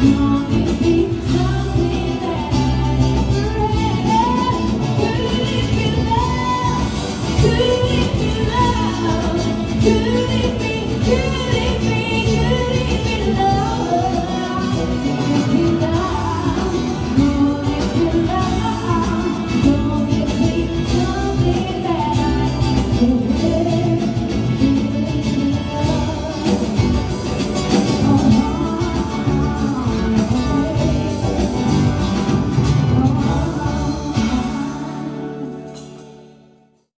you.